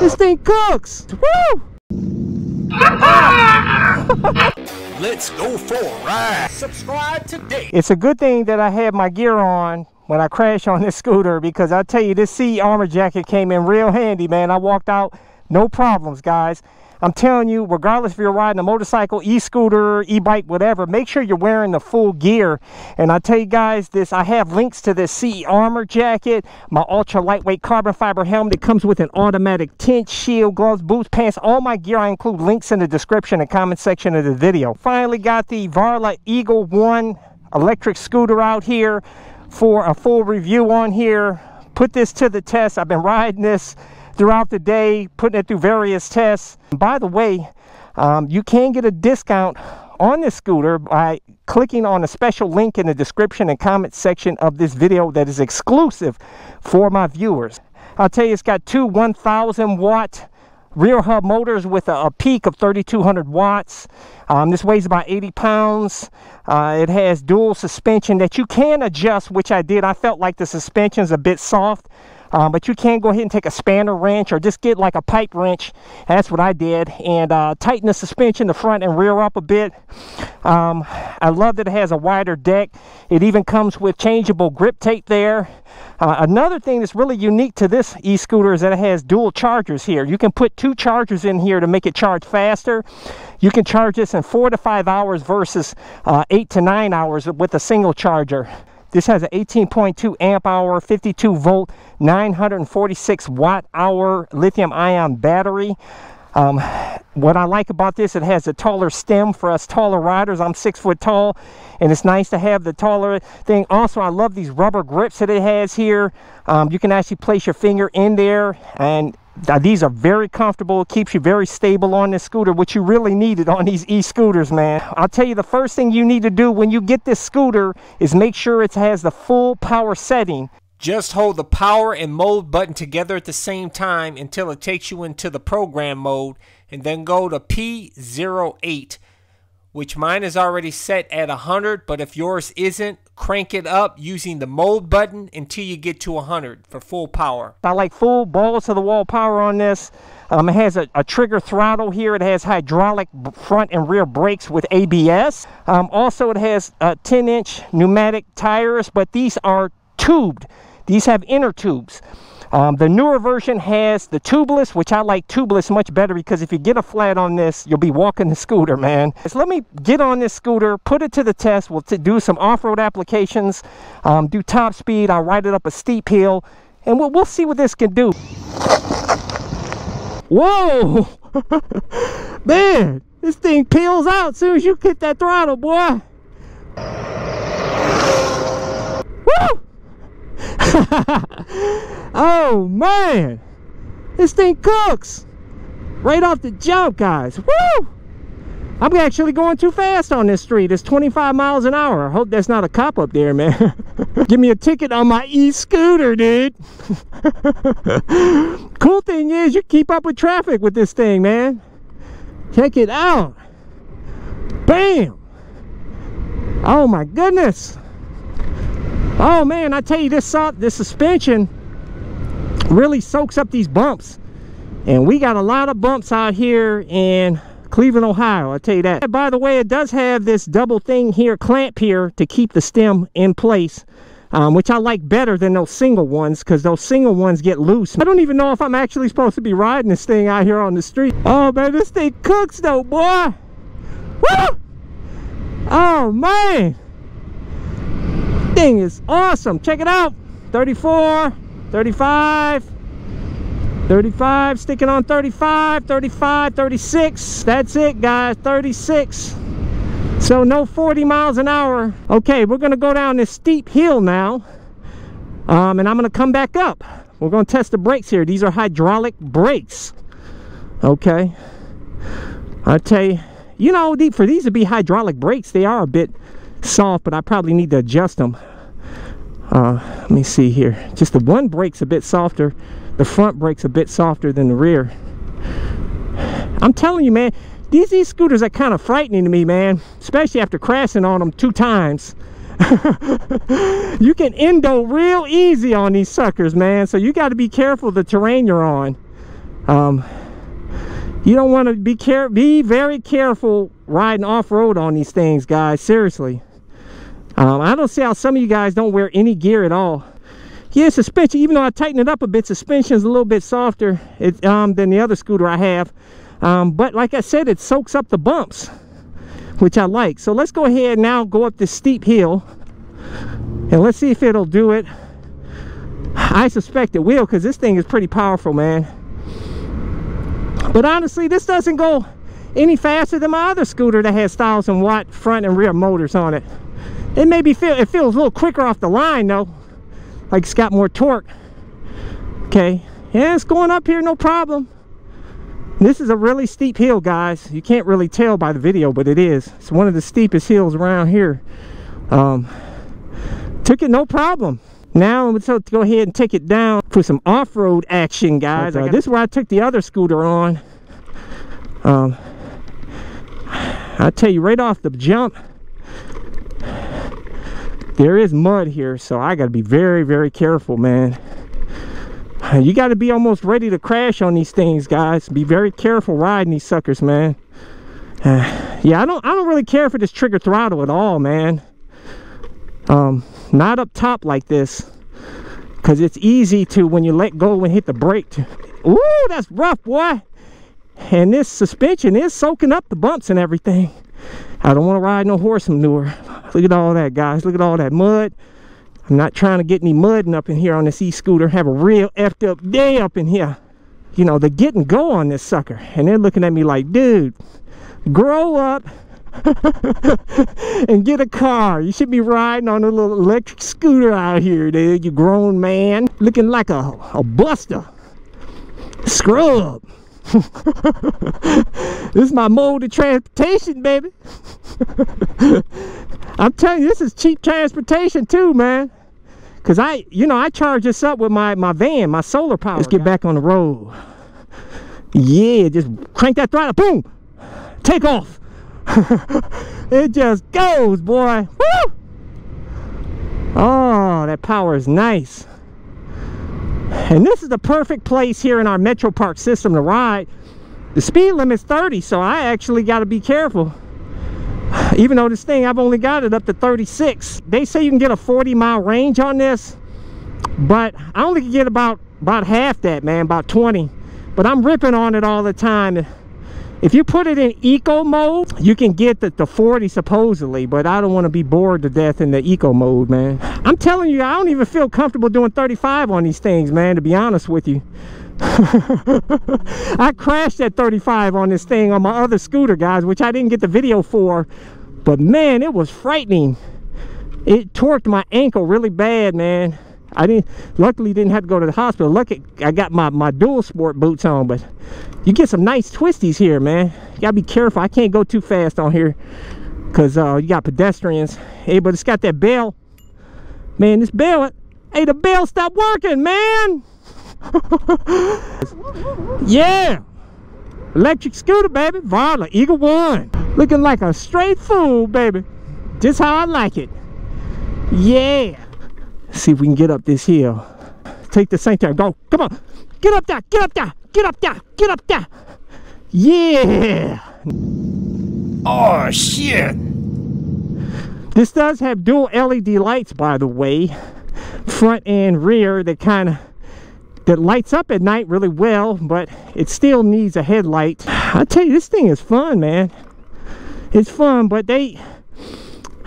This thing cooks. Woo! Let's go for a ride. Subscribe today. It's a good thing that I had my gear on when I crashed on this scooter because I tell you, this CE armor jacket came in real handy, man. I walked out, no problems, guys. I'm telling you, regardless if you're riding a motorcycle, e-scooter, e-bike, whatever, make sure you're wearing the full gear. And I tell you guys this, I have links to this CE armor jacket, my ultra lightweight carbon fiber helmet. It comes with an automatic tint, shield, gloves, boots, pants, all my gear. I include links in the description and comment section of the video. Finally got the Varla Eagle 1 electric scooter out here for a full review on here. Put this to the test. I've been riding this throughout the day, putting it through various tests. By the way, um, you can get a discount on this scooter by clicking on a special link in the description and comment section of this video that is exclusive for my viewers. I'll tell you, it's got two 1,000 watt rear hub motors with a, a peak of 3200 watts. Um, this weighs about 80 pounds. Uh, it has dual suspension that you can adjust, which I did. I felt like the suspension is a bit soft. Um, but you can go ahead and take a spanner wrench or just get like a pipe wrench. That's what I did. And uh, tighten the suspension, the front and rear up a bit. Um, I love that it has a wider deck. It even comes with changeable grip tape there. Uh, another thing that's really unique to this e-scooter is that it has dual chargers here. You can put two chargers in here to make it charge faster. You can charge this in four to five hours versus uh, eight to nine hours with a single charger. This has an 18.2 amp hour, 52 volt, 946 watt hour lithium ion battery. Um, what I like about this, it has a taller stem for us taller riders. I'm six foot tall, and it's nice to have the taller thing. Also, I love these rubber grips that it has here. Um, you can actually place your finger in there, and these are very comfortable. It keeps you very stable on this scooter, which you really needed on these e-scooters, man. I'll tell you, the first thing you need to do when you get this scooter is make sure it has the full power setting. Just hold the power and mode button together at the same time until it takes you into the program mode and then go to P08 which mine is already set at 100 but if yours isn't crank it up using the mode button until you get to 100 for full power. I like full balls to the wall power on this um, it has a, a, trigger throttle here. It has hydraulic front and rear brakes with abs um, also it has uh, 10 inch pneumatic tires but these are tubed. These have inner tubes um, the newer version has the tubeless, which I like tubeless much better because if you get a flat on this, you'll be walking the scooter, man. So let me get on this scooter, put it to the test. We'll do some off-road applications, um, do top speed. I'll ride it up a steep hill, and we'll, we'll see what this can do. Whoa! man, this thing peels out as soon as you hit that throttle, boy. Woo! oh man, this thing cooks right off the jump, guys. Woo! I'm actually going too fast on this street. It's 25 miles an hour. I hope that's not a cop up there, man. Give me a ticket on my e-scooter, dude. cool thing is you keep up with traffic with this thing, man. Check it out. Bam! Oh my goodness. Oh man, I tell you, this, uh, this suspension really soaks up these bumps. And we got a lot of bumps out here in Cleveland, Ohio. I'll tell you that. By the way, it does have this double thing here, clamp here, to keep the stem in place. Um, which I like better than those single ones because those single ones get loose. I don't even know if I'm actually supposed to be riding this thing out here on the street. Oh man, this thing cooks though, boy. Woo! Oh man thing is awesome. Check it out. 34 35 35 sticking on 35 35 36 that's it guys 36 so no 40 miles an hour. Okay we're gonna go down this steep hill now um, and I'm gonna come back up. We're gonna test the brakes here. These are hydraulic brakes. Okay. I tell you you know for these to be hydraulic brakes they are a bit soft but I probably need to adjust them. Uh, let me see here. Just the one brake's a bit softer. The front brake's a bit softer than the rear. I'm telling you man these e-scooters are kind of frightening to me man especially after crashing on them two times. You can endo real easy on these suckers man so you got to be careful the terrain you're on. Um, you don't want to be care be very careful riding off-road on these things guys seriously um, I don't see how some of you guys don't wear any gear at all. Yeah suspension even though I tighten it up a bit suspension is a little bit softer it, um, than the other scooter I have. Um, but like I said it soaks up the bumps which I like. So let's go ahead now go up this steep hill and let's see if it'll do it. I suspect it will because this thing is pretty powerful man. But honestly, this doesn't go any faster than my other scooter that has 1000 watt front and rear motors on it. It maybe feel it feels a little quicker off the line though. Like it's got more torque. Okay. Yeah, it's going up here, no problem. This is a really steep hill, guys. You can't really tell by the video, but it is. It's one of the steepest hills around here. Um, took it no problem. Now I'm going to go ahead and take it down for some off-road action, guys. Uh, this is where I took the other scooter on. Um, I tell you right off the jump, there is mud here, so I got to be very, very careful, man. You got to be almost ready to crash on these things, guys. Be very careful riding these suckers, man. Uh, yeah, I don't, I don't really care for this trigger throttle at all, man. Um, not up top like this because it's easy to when you let go and hit the brake to, ooh that's rough boy and this suspension is soaking up the bumps and everything I don't want to ride no horse manure look at all that guys look at all that mud I'm not trying to get any mudding up in here on this e-scooter have a real effed up day up in here you know they're getting go on this sucker and they're looking at me like dude grow up and get a car. You should be riding on a little electric scooter out here, dude. You grown man. Looking like a, a buster. Scrub. this is my mode of transportation, baby. I'm telling you, this is cheap transportation too, man. Cause I, you know, I charge this up with my, my van, my solar power. Let's get back on the road. Yeah, just crank that throttle, boom, take off. it just goes, boy. Woo! Oh, that power is nice. And this is the perfect place here in our Metro Park system to ride. The speed limit's 30, so I actually got to be careful. Even though this thing, I've only got it up to 36. They say you can get a 40 mile range on this, but I only can get about, about half that, man, about 20. But I'm ripping on it all the time. If you put it in eco mode, you can get the, the 40 supposedly, but I don't want to be bored to death in the eco mode, man. I'm telling you, I don't even feel comfortable doing 35 on these things, man, to be honest with you. I crashed at 35 on this thing on my other scooter, guys, which I didn't get the video for. But man, it was frightening. It torqued my ankle really bad, man. I didn't, luckily didn't have to go to the hospital. Lucky I got my, my dual sport boots on, but you get some nice twisties here, man. You gotta be careful. I can't go too fast on here because uh, you got pedestrians. Hey, but it's got that bell. Man, this bell, hey, the bell stopped working, man. yeah. Electric scooter, baby. Varla, Eagle One. Looking like a straight fool, baby. Just how I like it. Yeah see if we can get up this hill. Take the same time. Go. Come on. Get up there. Get up there. Get up there. Get up there. Yeah. Oh, shit. This does have dual LED lights, by the way. Front and rear that kind of that lights up at night really well, but it still needs a headlight. I tell you, this thing is fun, man. It's fun, but they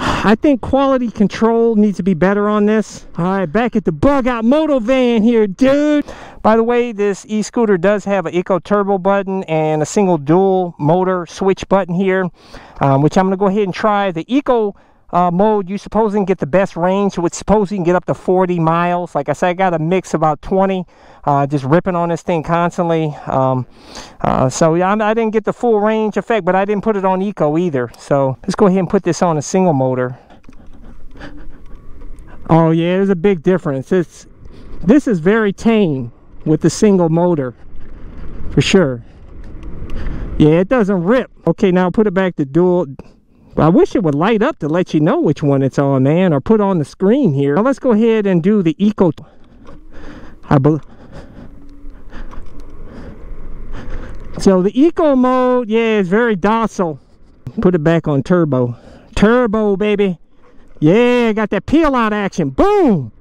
I think quality control needs to be better on this. All right, back at the bug out moto van here, dude. By the way, this e-scooter does have an Eco Turbo button and a single dual motor switch button here, um, which I'm gonna go ahead and try. The Eco uh, mode, you suppose can get the best range. So it's supposed you can get up to 40 miles. Like I said, I got a mix about 20, uh, just ripping on this thing constantly. Um, uh, so yeah, I, I, didn't get the full range effect, but I didn't put it on eco either. So let's go ahead and put this on a single motor. Oh yeah, there's a big difference. It's This is very tame with the single motor, for sure. Yeah, it doesn't rip. Okay, now put it back to dual I wish it would light up to let you know which one it's on, man, or put on the screen here. Now let's go ahead and do the Eco. I believe. So the eco mode, yeah, is very docile. Put it back on turbo. Turbo, baby. Yeah, got that peel out action. Boom.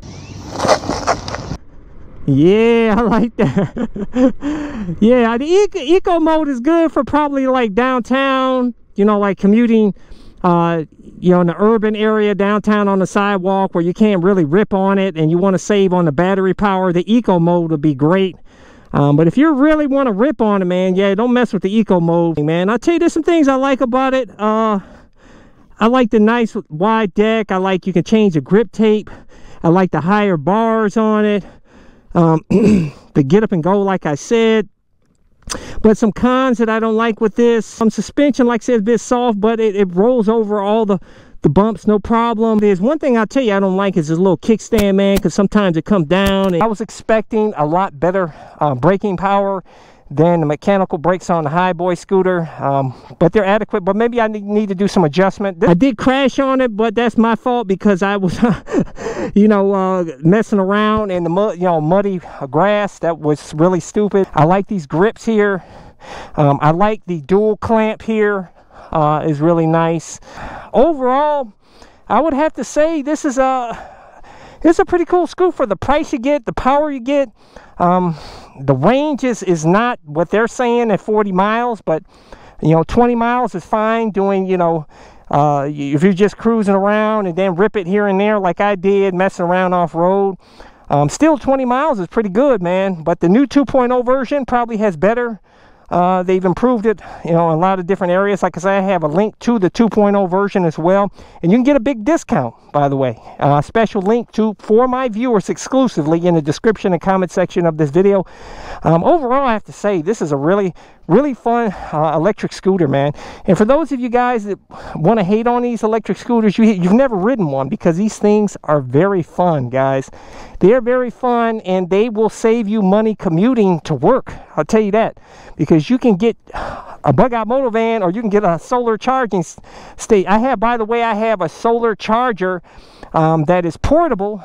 Yeah, I like that. yeah, the eco, eco mode is good for probably like downtown, you know, like commuting, uh, you know, in the urban area downtown on the sidewalk where you can't really rip on it and you want to save on the battery power. The eco mode would be great. Um, but if you really want to rip on it, man, yeah, don't mess with the eco mode, man. I'll tell you, there's some things I like about it. Uh, I like the nice wide deck. I like you can change the grip tape. I like the higher bars on it. Um, the get up and go, like I said. But some cons that I don't like with this, some suspension, like I said, is a bit soft, but it, it rolls over all the, the bumps, no problem. There's one thing I'll tell you I don't like is this little kickstand, man, because sometimes it comes down. I was expecting a lot better uh, braking power than the mechanical brakes on the Hiboy scooter um, but they're adequate but maybe i need to do some adjustment i did crash on it but that's my fault because i was you know uh, messing around in the mud you know muddy grass. That was really stupid. I like these grips here. Um, i like the dual clamp here uh, is really nice. Overall i would have to say this is a it's a pretty cool scooter for the price you get the power you get. Um, the range is, is not what they're saying at 40 miles, but you know, 20 miles is fine doing, you know, uh, if you're just cruising around and then rip it here and there like I did, messing around off road. Um, still 20 miles is pretty good, man. But the new 2.0 version probably has better uh, they've improved it, you know, in a lot of different areas. Like I say, I have a link to the 2.0 version as well. And you can get a big discount, by the way. A uh, special link to for my viewers exclusively in the description and comment section of this video. Um, overall, I have to say, this is a really, really fun uh, electric scooter, man. And for those of you guys that want to hate on these electric scooters, you, you've never ridden one because these things are very fun, guys. They're very fun and they will save you money commuting to work. I'll tell you that. Because you can get a bug out motor van or you can get a solar charging state. I have, by the way, I have a solar charger um, that is portable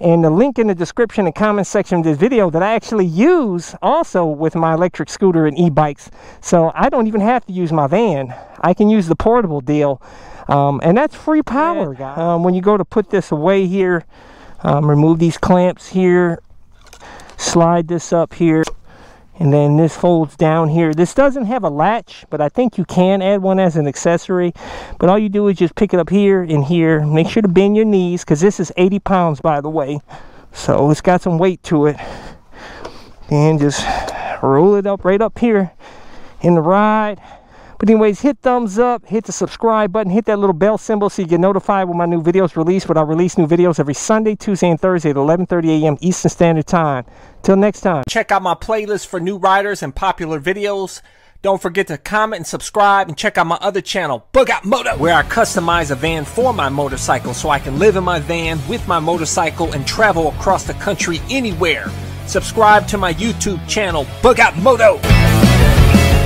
and the link in the description and comment section of this video that I actually use also with my electric scooter and e-bikes. So I don't even have to use my van. I can use the portable deal. Um, and that's free power. Um, when you go to put this away here, um, remove these clamps here slide this up here and then this folds down here. This doesn't have a latch but I think you can add one as an accessory. But all you do is just pick it up here and here. Make sure to bend your knees because this is 80 pounds by the way. So it's got some weight to it. And just roll it up right up here in the ride but anyways, hit thumbs up, hit the subscribe button, hit that little bell symbol so you get notified when my new videos release. But I release new videos every Sunday, Tuesday, and Thursday at 11.30 a.m. Eastern Standard Time. Till next time. Check out my playlist for new riders and popular videos. Don't forget to comment and subscribe and check out my other channel, Bug Out Moto, where I customize a van for my motorcycle so I can live in my van with my motorcycle and travel across the country anywhere. Subscribe to my YouTube channel, Bug Out Moto.